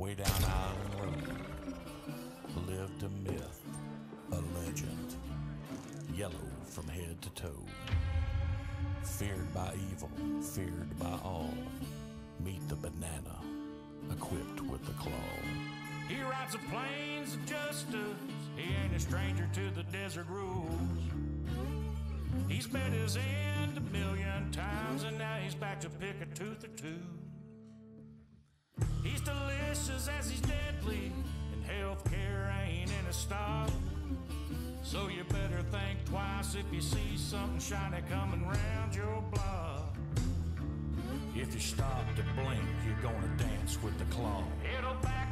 Way down Island Road lived a myth, a legend, yellow from head to toe. Feared by evil, feared by all. Meet the banana, equipped with the claw. He rides the plains of justice. He ain't a stranger to the desert rules. He's met his end a million times, and now he's back to pick a tooth or two. He's delicious as he's deadly, and healthcare ain't in a stock. So you better think twice if you see something shiny coming round your block. If you stop to blink, you're gonna dance with the claw. It'll backfire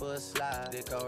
Right foot slide, it go